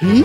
Hmm?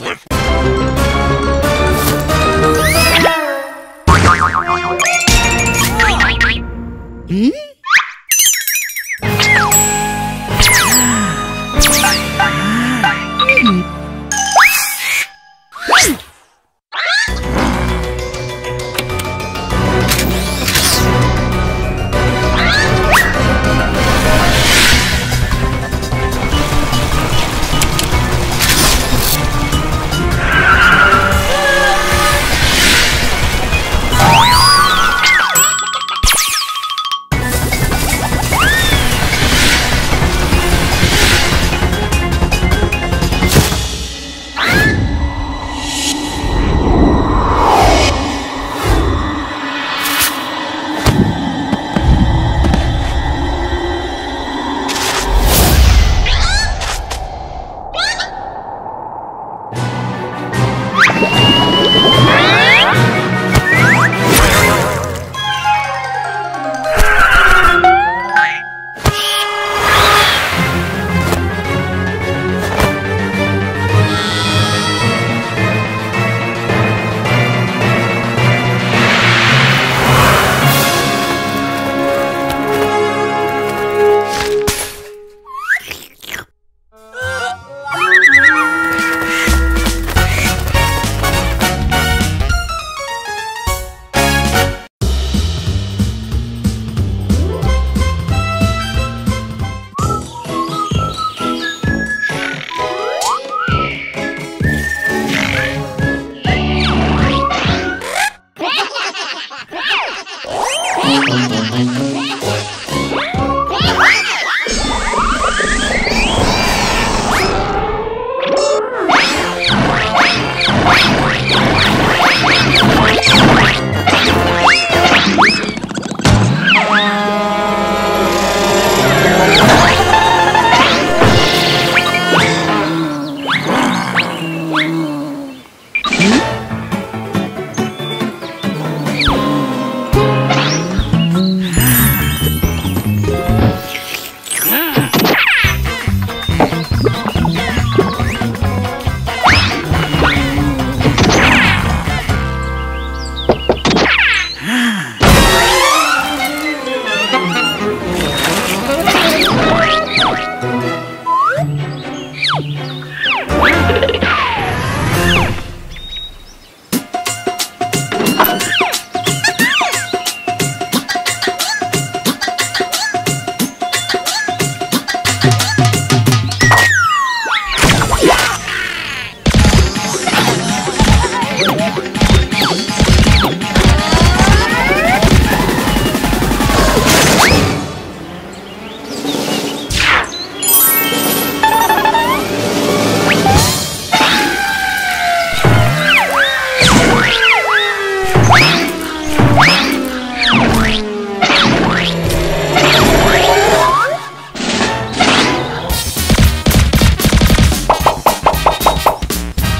Lift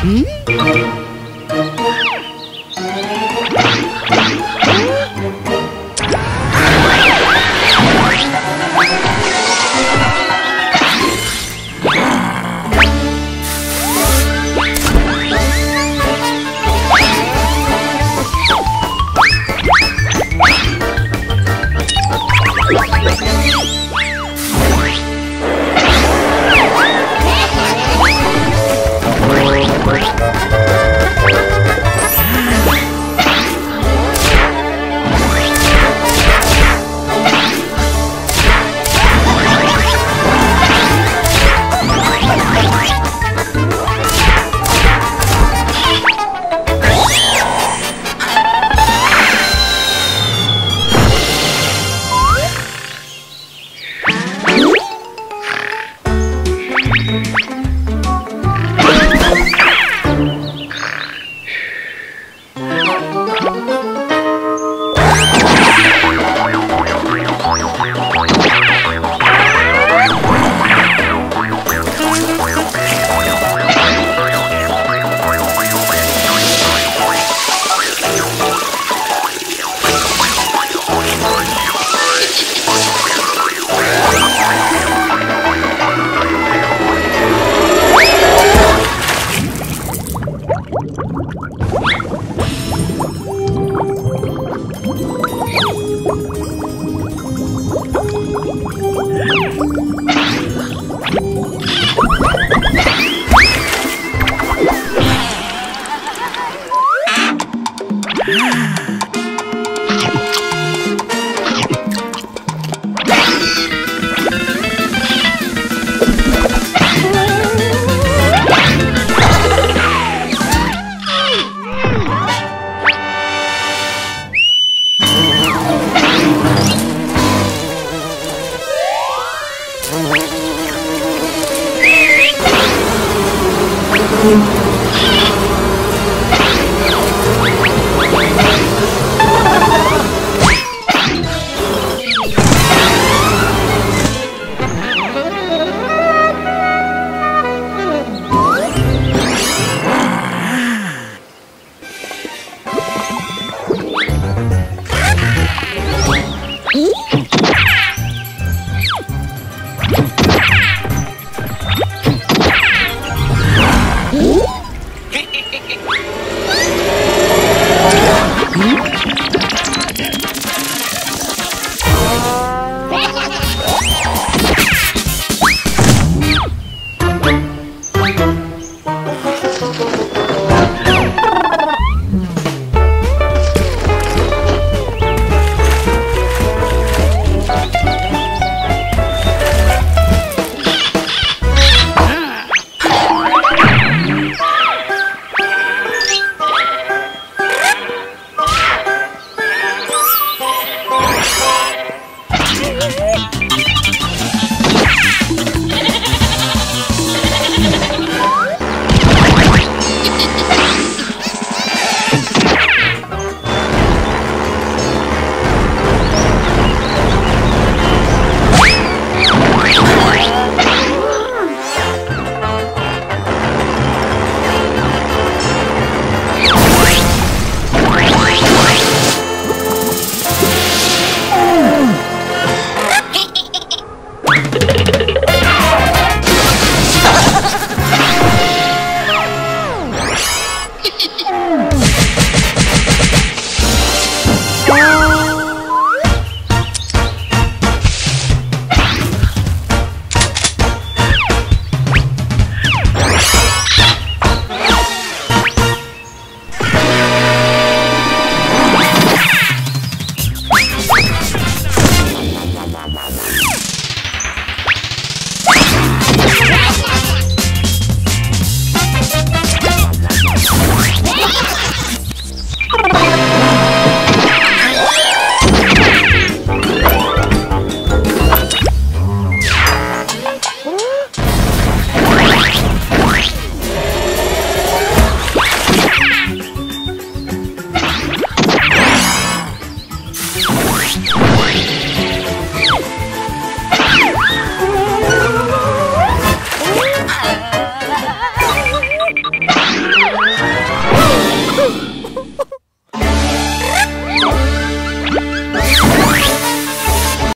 Hmm?